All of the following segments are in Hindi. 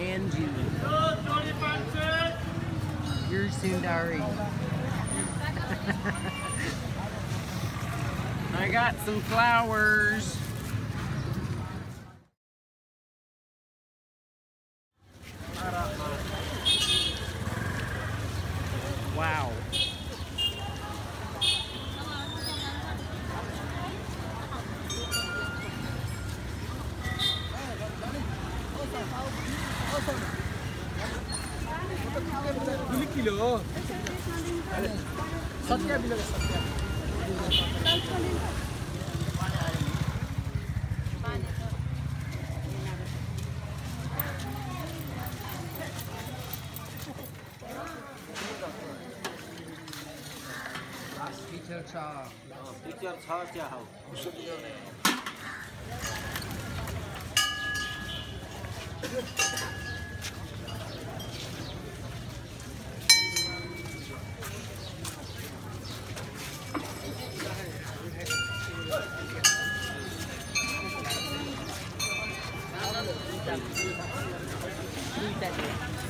and Julie. Your Sundari. I got some flowers. दुई किलो चिया हौ अब के インタビ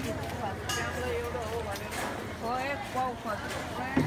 सौ त्यति हो एक पाउ खर्च